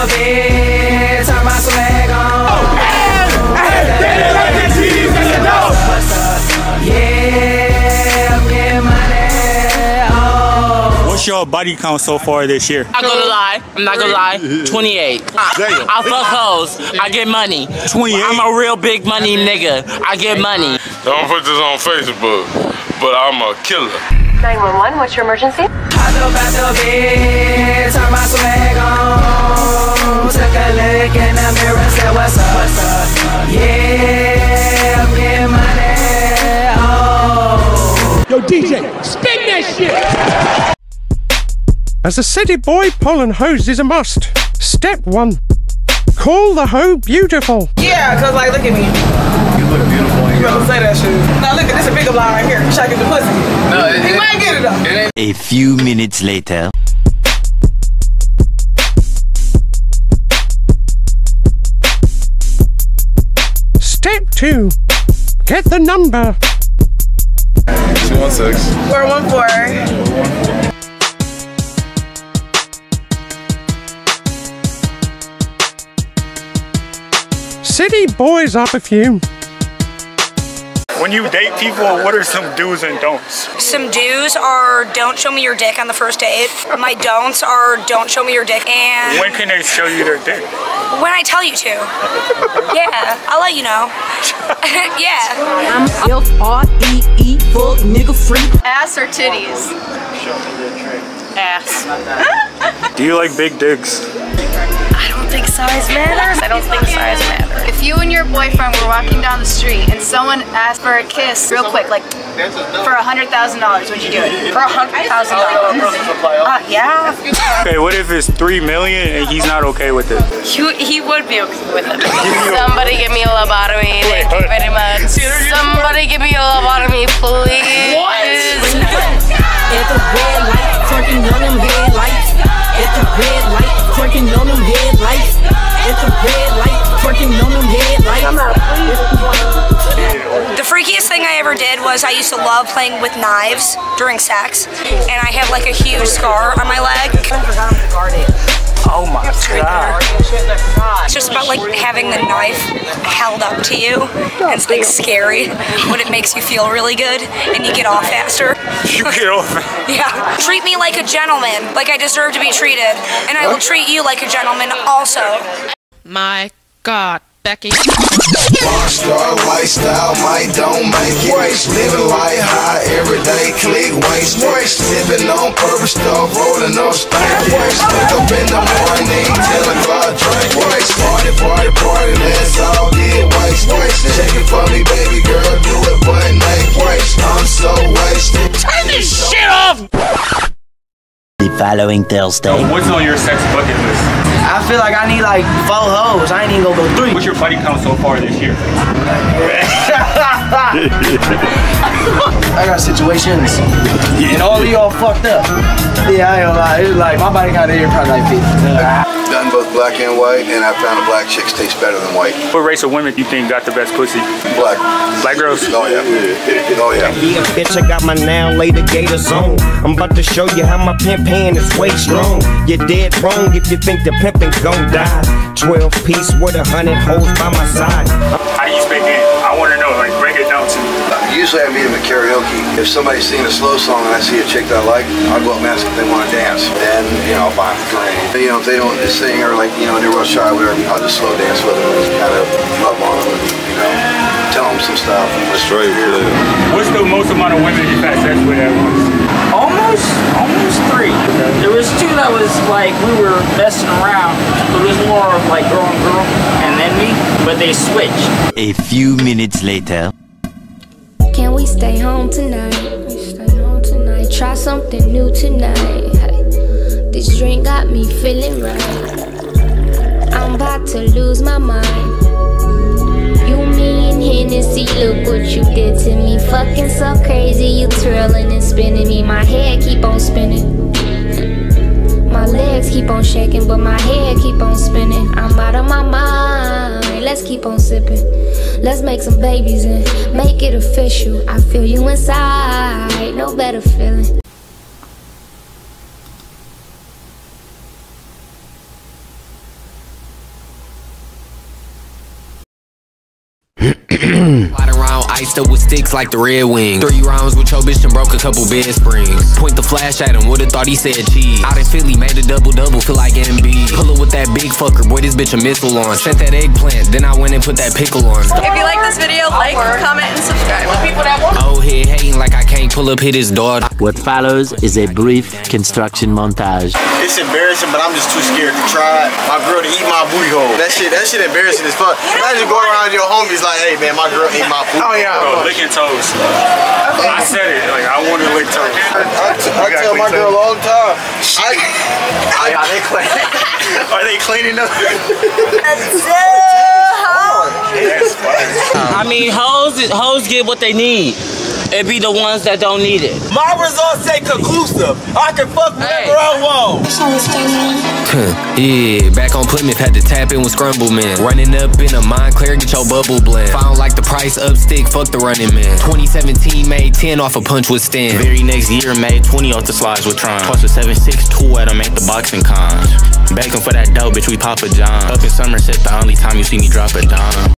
the bed, turn my swag on. Yeah, I'm getting money. Oh. What's your body count so far this year? I'm not gonna lie. I'm not gonna lie. 28. I, I fuck hoes. I get money. 28? I'm a real big money nigga. I get money. Don't put this on Facebook, but I'm a killer. 911, what's your emergency? Look in the mirror, said, What's up? What's up? Yeah, I'm getting money. Oh. Yo, DJ, spin that shit! As a city boy, pulling hoes is a must. Step one. Call the hoe beautiful. Yeah, cause like, look at me. You look beautiful. You better say that shit. Now look at this a bigger line right here. Should I get the pussy? No, it, you might get it though. A few minutes later. Two. Get the number. 216. Four one four. City boys up a few. When you date people, what are some do's and don'ts? Some do's are don't show me your dick on the first date. My don'ts are don't show me your dick and When can they show you their dick? when I tell you to. Yeah, I'll let you know. yeah. I'm F-R-E-E, fuck nigga freak. Ass or titties? Show me your trick. Ass. Do you like big dicks? I don't think size matters. I don't think size matters. If you and your boyfriend were walking down the street and someone asked for a kiss real quick, like for a hundred thousand dollars, would you do it? For a hundred thousand dollars? Uh, yeah. Okay, what if it's three million and he's not okay with it? He, he would be okay with it. Somebody give me a lobotomy. Thank you very much. Somebody give me a lobotomy, At the red light, twerking on them red. The freakiest thing I ever did was I used to love playing with knives during sex, and I have like a huge scar on my leg. Oh my god. It's just about like having the knife held up to you. It's like scary, but it makes you feel really good and you get off faster. You get off. Yeah. Treat me like a gentleman, like I deserve to be treated, and I will treat you like a gentleman also. My God, Becky. Rockstar lifestyle, might don't make it. Living life high every day, click waste. Sipping on purpose stuff, rolling up stank. Wake up in the morning, 10 o'clock drink. Party, party, party, let's all get wasted. Check it for me, baby girl, do it butt naked. I'm so wasted. Turn this shit off! The following Thursday. What's on your sex bucket list? I feel like I need like four hoes. I ain't even gonna go three. What's your body count so far this year? I got situations. And all of y'all fucked up. Yeah, I ain't gonna lie. It's like my body count here probably like 50. Done both black and white, and I found a black chick tastes better than white. What race of women do you think got the best pussy? Black. Black girls? Oh yeah. Oh yeah. Yeah, bitch, I got my now later gators on. I'm about to show you how my pimp hand is way strong. You're dead wrong if you think the pimpin' gon' die. 12 piece with a hundred hoes by my side. How do you spit it? I want to know, like, break it down to me. Usually I meet them at karaoke. If somebody's singing a slow song and I see a chick that I like, I'll go up and ask if they want to dance. Then, you know, I'll buy them a drink. You know, if they don't sing or like, you know, they're real shy or whatever, I'll just slow dance with them and just kind of love on them and, you know, tell them some stuff. Straight What's the most amount of women you've had sex with at once? Almost, almost three. There was two that was like we were messing around. It was more of like girl and girl, and then me, but they switched. A few minutes later. Can we stay home tonight? Stay home tonight. Try something new tonight. Hey, this drink got me feeling right. I'm about to lose my mind. Look what you did to me. Fucking so crazy, you twirling and spinning me. My head keep on spinning. My legs keep on shaking, but my head keep on spinning. I'm out of my mind. Let's keep on sipping. Let's make some babies and make it official. I feel you inside, no better feeling. Iced up with sticks like the Red Wing. Three rounds with your bitch and broke a couple bed springs. Point the flash at him, would've thought he said cheese. Out in Philly, made a double double, feel like MB. Pull up with that big fucker, boy, this bitch a missile on. Sent that eggplant, then I went and put that pickle on. If you like this video, like, comment, and subscribe. people that want Oh, head hating like I can't pull up hit his daughter. What follows is a brief construction montage. It's embarrassing, but I'm just too scared to try it. My girl to eat my booty hole. That shit, that shit embarrassing as fuck. Imagine going around your homies like, hey man, my girl ate my oh, booty. Oh yeah, bro, licking toes. I said it. Like I want to lick toes. I, t- I tell my girl all the time. I, I, are they clean? Are they cleaning up? I mean, hoes, hoes get what they need. It be the ones that don't need it. My results say conclusive. I can fuck whatever I want. yeah, back on Plymouth, had to tap in with Scrumble Man. Running up in a mind clear, get your bubble blend. Found like the price up stick, fuck the running man. 2017 made 10 off a punch with Stan. Very next year made 20 off the slides with Tron. Plus a 7.6 two at them at the boxing cons. Begging for that dope, bitch, we pop a John. Up in Somerset, the only time you see me drop a dime.